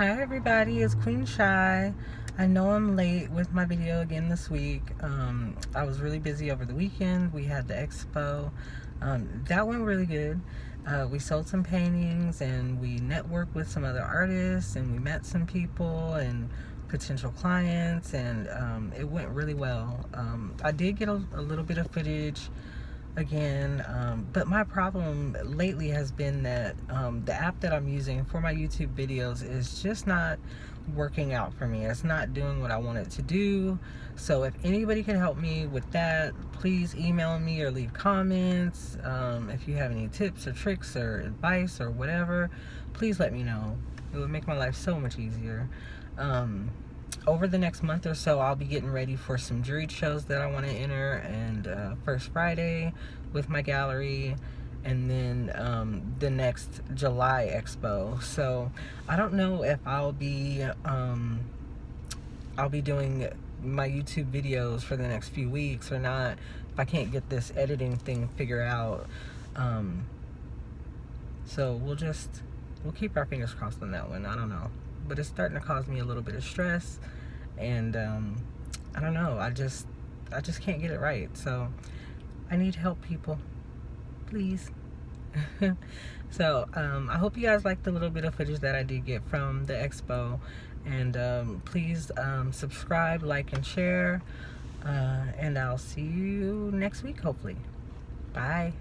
Hi everybody, it's Queen Shy. I know I'm late with my video again this week. Um, I was really busy over the weekend. We had the expo. Um, that went really good. Uh, we sold some paintings and we networked with some other artists and we met some people and potential clients and um, it went really well. Um, I did get a, a little bit of footage again um, but my problem lately has been that um, the app that I'm using for my YouTube videos is just not working out for me. It's not doing what I want it to do. So if anybody can help me with that please email me or leave comments. Um, if you have any tips or tricks or advice or whatever please let me know. It would make my life so much easier. Um, over the next month or so, I'll be getting ready for some juried shows that I want to enter, and uh, First Friday with my gallery, and then um, the next July expo. So I don't know if I'll be um, I'll be doing my YouTube videos for the next few weeks or not. If I can't get this editing thing figured out, um, so we'll just we'll keep our fingers crossed on that one. I don't know but it's starting to cause me a little bit of stress. And um, I don't know I just I just can't get it right. So I need help people. Please. So um, I hope you guys liked the little bit of footage that I did get from the expo. And um, please um, subscribe like and share. Uh, and I'll see you next week hopefully. Bye